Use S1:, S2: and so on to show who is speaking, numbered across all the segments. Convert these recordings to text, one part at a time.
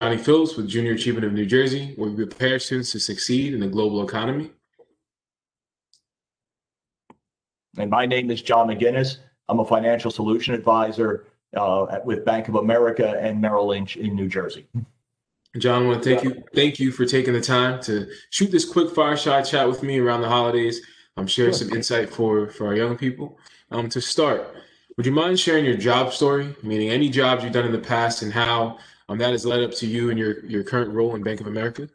S1: Johnny Phillips with Junior Achievement of New Jersey, where we prepare students to succeed in the global economy.
S2: And my name is John McGinnis. I'm a financial solution advisor uh, at- with Bank of America and Merrill Lynch in New Jersey.
S1: John, I want to thank you. Thank you for taking the time to shoot this quick fireside chat with me around the holidays. I'm sharing
S2: Sure.
S1: some insight for for our young people. Um, to start, would you mind sharing your job story, meaning any jobs you've done in the past, and how um, that has led up to you and your your current role in Bank of America?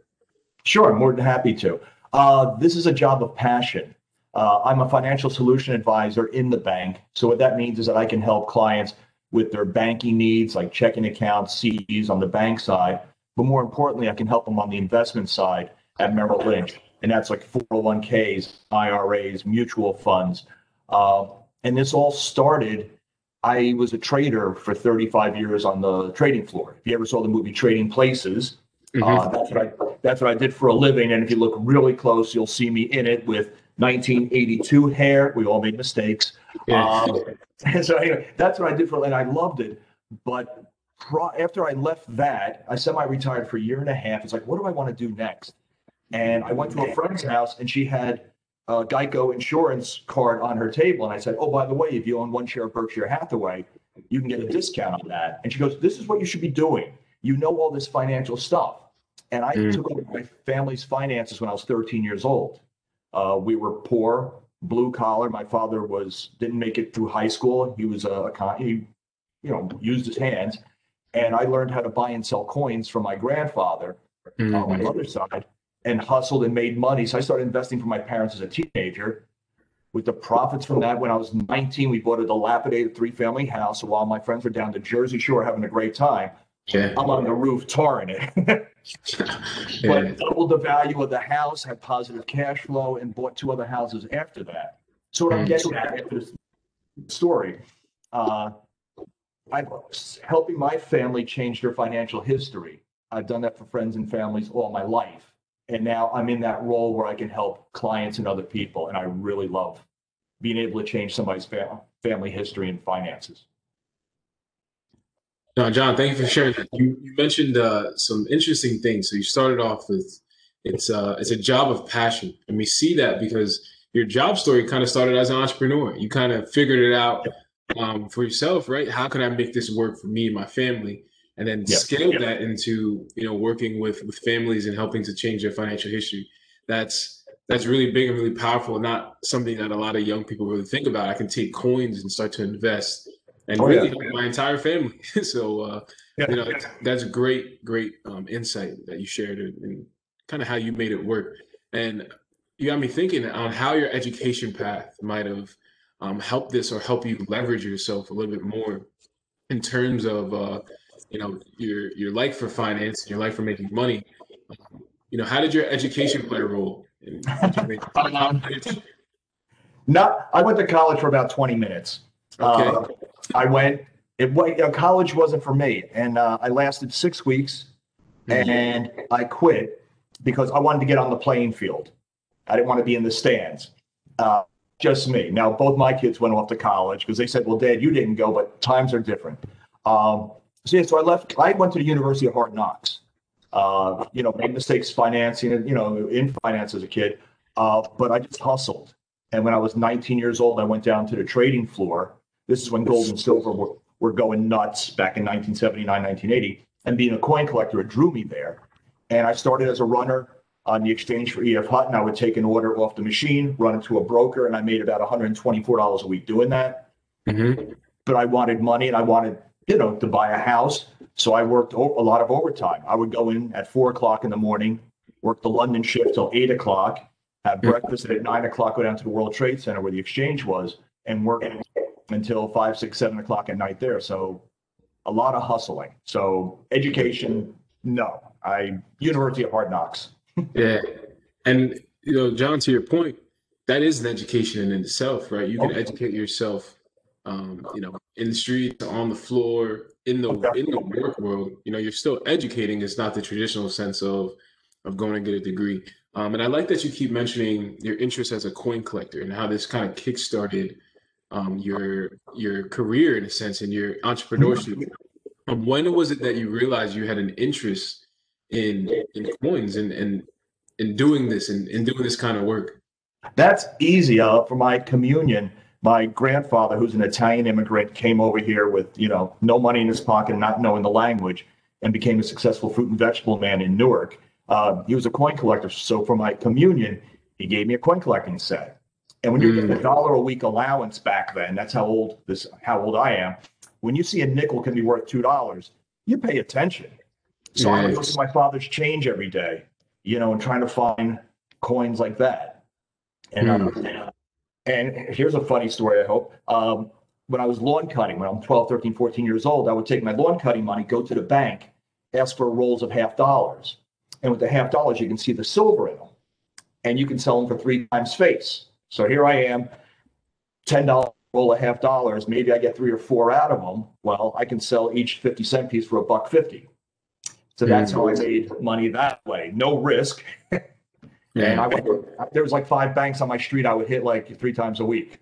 S2: Sure, I'm more than happy to. Uh, this is a job of passion. Uh, I'm a financial solution advisor in the bank. So what that means is that I can help clients with their banking needs, like checking accounts, CDs on the bank side. But more importantly, I can help them on the investment side at Merrill Lynch. And that's like 401ks, IRAs, mutual funds. Uh, and this all started, I was a trader for 35 years on the trading floor. If you ever saw the movie Trading Places, uh, that's what I that's what I did for a living. And if you look really close, you'll see me in it with 1982 hair. We all made mistakes.
S1: Yeah.
S2: Um, and so anyway, that's what I did for, and I loved it. But pro- after I left that, I semi-retired for a year and a half. It's like, what do I want to do next? And I went to a friend's house, and she had a Geico insurance card on her table. And I said, oh, by the way, if you own one share of Berkshire Hathaway, you can get a discount on that. And she goes, this is what you should be doing. You know all this financial stuff. And I
S1: Mm.
S2: took over my family's finances when I was 13 years old. Uh, we were poor, blue collar. My father was didn't make it through high school. He was a, he, you know, used his hands, and I learned how to buy and sell coins from my grandfather on my
S1: Mhm.
S2: mother's side, and hustled and made money. So I started investing for my parents as a teenager. With the profits from that, when I was 19, we bought a dilapidated three-family house. So while my friends were down the Jersey Shore having a great time,
S1: Yeah.
S2: I'm on the roof touring it.
S1: yeah.
S2: but doubled the value of the house, had positive cash flow, and bought two other houses after that. So what I'm
S1: Mm.
S2: getting at after this story, uh, I'm helping my family change their financial history. I've done that for friends and families all my life, and now I'm in that role where I can help clients and other people, and I really love being able to change somebody's fam- family history and finances.
S1: No, John, thank you for sharing that. You, you mentioned uh, some interesting things. So you started off with it's uh, it's a job of passion, and we see that because your job story kind of started as an entrepreneur. You kind of figured it out um, for yourself, right? How can I make this work for me and my family? And then
S2: Yeah.
S1: scaled
S2: Yeah.
S1: that into you know working with with families and helping to change their financial history. That's that's really big and really powerful. Not something that a lot of young people really think about. I can take coins and start to invest and
S2: Oh,
S1: really
S2: yeah.
S1: help my entire family. so uh,
S2: Yeah.
S1: you know that's, that's great, great um, insight that you shared and, and kind of how you made it work. And you got me thinking on how your education path might have um, helped this or help you leverage yourself a little bit more in terms of uh, you know your your like for finance, your like for making money. You know, how did your education play a role? In?
S2: Um, Not, I went to college for about 20 minutes.
S1: Okay.
S2: Uh, I went, it, uh, college wasn't for me. And uh, I lasted six weeks
S1: Mhm.
S2: and I quit because I wanted to get on the playing field. I didn't want to be in the stands. Uh, just me. Now, both my kids went off to college because they said, well, dad, you didn't go, but times are different. Um, so, yeah, so I left, I went to the University of Hard Knocks. Uh, you know, made mistakes financing, you know, in finance as a kid. Uh, but I just hustled. And when I was 19 years old, I went down to the trading floor. This is when gold and silver were, were going nuts back in 1979, 1980. And being a coin collector, it drew me there. And I started as a runner on the exchange for EF Hutton. I would take an order off the machine, run it to a broker, and I made about $124 a week doing that.
S1: Mhm.
S2: But I wanted money and I wanted, you know, to buy a house. So I worked a lot of overtime. I would go in at four o'clock in the morning, work the London shift till eight o'clock, have breakfast, and at nine o'clock go down to the World Trade Center where the exchange was and work until five, six, seven o'clock at night there. So a lot of hustling. So education, no. I University of Hard Knocks.
S1: Yeah. And, you know, John, to your point, that is an education in itself, right? You can oh,
S2: Okay.
S1: educate yourself, um, you know, in the streets, on the floor, in the
S2: Okay.
S1: in the work world. You know, you're still educating. It's not the traditional sense of of going and get a degree. Um, and I like that you keep mentioning your interest as a coin collector and how this kind of kickstarted um, your your career in a sense and your entrepreneurship. Um, when was it that you realized you had an interest in in coins and and in doing this and in doing this kind of work?
S2: That's easy. Uh, for my communion, my grandfather, who's an Italian immigrant, came over here with you know no money in his pocket and not knowing the language, and became a successful fruit and vegetable man in Newark. Uh, he was a coin collector, so for my communion, he gave me a coin collecting set. And when you're getting a dollar a week allowance back then, that's how old this how old I am. When you see a nickel can be worth two dollars, you pay attention. So I would go to my father's change every day, you know, and trying to find coins like that. And uh, and here's a funny story, I hope. Um, when I was lawn cutting, when I'm 12, 13, 14 years old, I would take my lawn cutting money, go to the bank, ask for rolls of half dollars. And with the half dollars, you can see the silver in them. And you can sell them for three times face. So here I am, $10 roll of half dollars. Maybe I get three or four out of them. Well, I can sell each 50 cent piece for a buck 50. So that's how I made money that way. No risk. And I went, there was like five banks on my street I would hit like three times a week.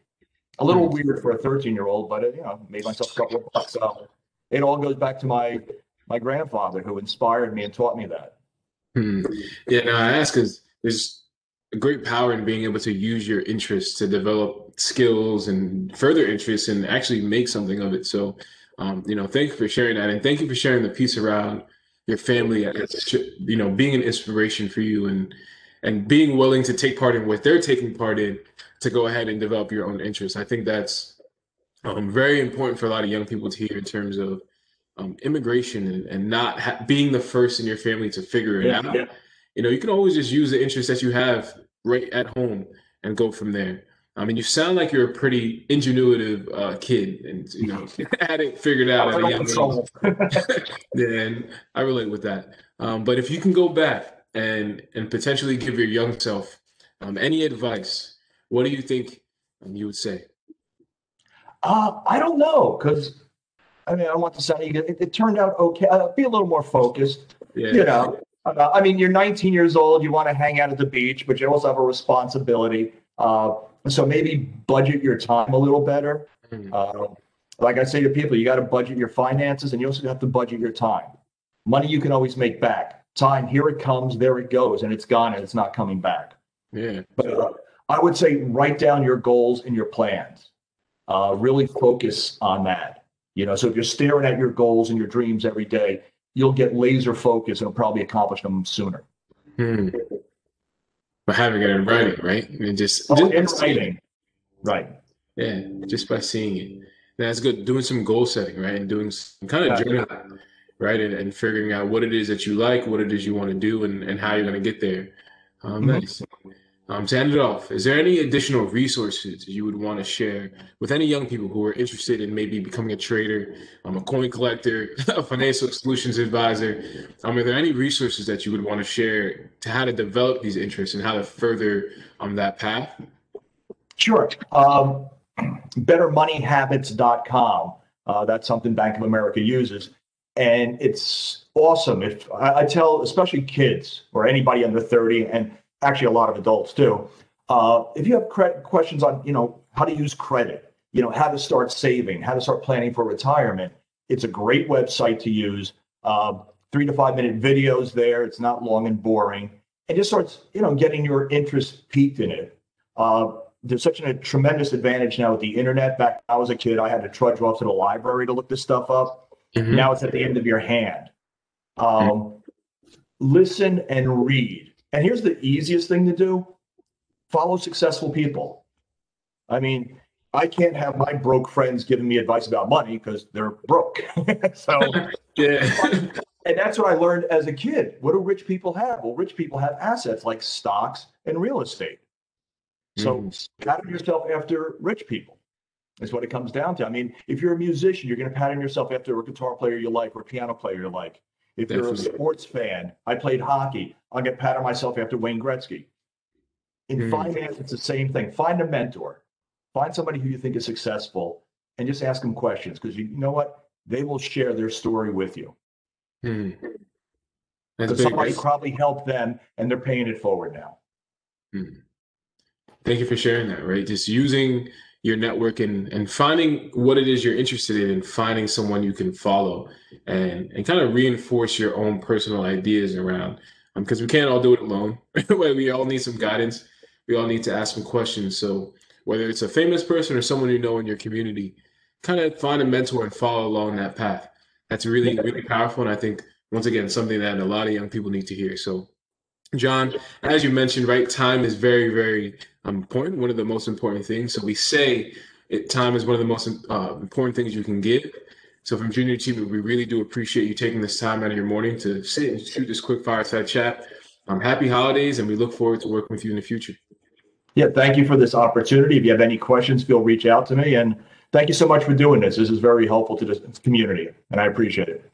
S2: A little weird for a 13 year old, but it, you know, made myself a couple of bucks. So it all goes back to my my grandfather who inspired me and taught me that.
S1: Hmm. Yeah, no, I ask because there's a great power in being able to use your interests to develop skills and further interests and actually make something of it. So, um, you know, thank you for sharing that, and thank you for sharing the piece around your family, you know, being an inspiration for you and and being willing to take part in what they're taking part in to go ahead and develop your own interests. I think that's um, very important for a lot of young people to hear in terms of um, immigration and, and not ha- being the first in your family to figure it yeah, out. Yeah. You know, you can always just use the interests that you have right at home and go from there. I mean, you sound like you're a pretty ingenuitive uh, kid, and you know, had it figured out at a young age. then I relate with that. Um, but if you can go back and and potentially give your young self um, any advice, what do you think um, you would say?
S2: Uh, I don't know because I mean I don't want to sound it, it turned out okay. Uh, be a little more focused. Yeah. You know, uh, I mean, you're 19 years old. You want to hang out at the beach, but you also have a responsibility. Uh, so maybe budget your time a little better. Mm-hmm. like I say to people, you got to budget your finances, and you also have to budget your time. Money you can always make back time, here it comes, there it goes, and it's gone and it's not coming back.
S1: Yeah.
S2: But uh, I would say write down your goals and your plans. Uh, really focus on that. You know, so if you're staring at your goals and your dreams every day, you'll get laser focus and will probably accomplish them sooner.
S1: Hmm. But having it in writing, right? And just,
S2: oh, just in writing. Right.
S1: Yeah, just by seeing it. That's good. Doing some goal setting, right? And doing some kind of yeah. journaling right? And, and figuring out what it is that you like, what it is you want to do, and, and how you're going to get there. Um, mm-hmm. Nice. Um, to end it off, is there any additional resources you would want to share with any young people who are interested in maybe becoming a trader, um, a coin collector, a financial solutions advisor? Um, are there any resources that you would want to share to how to develop these interests and how to further um, that path?
S2: Sure. Um, bettermoneyhabits.com. Uh, that's something Bank of America uses and it's awesome. If I, I, tell, especially kids or anybody under 30, and actually a lot of adults too, uh, if you have credit questions on, you know, how to use credit, you know, how to start saving, how to start planning for retirement, it's a great website to use. Uh, three to five minute videos there. It's not long and boring, and just starts, you know, getting your interest piqued in it. Uh, there's such a tremendous advantage now with the internet. Back when I was a kid, I had to trudge off to the library to look this stuff up Mm-hmm. Now it's at the end of your hand. Um, mm-hmm. Listen and read. And here's the easiest thing to do follow successful people. I mean, I can't have my broke friends giving me advice about money because they're broke. so, yeah. and that's what I learned as a kid. What do rich people have? Well, rich people have assets like stocks and real estate. So, mm. pattern yourself after rich people. Is what it comes down to. I mean, if you're a musician, you're going to pattern yourself after a guitar player you like or a piano player you like. If Definitely. you're a sports fan, I played hockey. I'll get pattern myself after Wayne Gretzky. In mm. finance, it's the same thing. Find a mentor. Find somebody who you think is successful and just ask them questions because you know what? They will share their story with you.
S1: Mm.
S2: Because somebody probably helped them and they're paying it forward now.
S1: Mm. Thank you for sharing that, right? Just using your network and and finding what it is you're interested in and finding someone you can follow and and kind of reinforce your own personal ideas around um, because we can't all do it alone we all need some guidance. We all need to ask some questions. So whether it's a famous person or someone you know in your community kind of find a mentor and follow along that path. That's really really powerful and i think once again something that a lot of young people need to hear. So john as you mentioned right time is very very um, important, one of the most important things. So we say it, time is one of the most uh, important things you can give. So from Junior Achievement, we really do appreciate you taking this time out of your morning to sit and shoot this quick fireside chat. Um, happy holidays, and we look forward to working with you in the future.
S2: Yeah, thank you for this opportunity. If you have any questions, feel reach out to me. And thank you so much for doing this. This is very helpful to the community, and I appreciate it.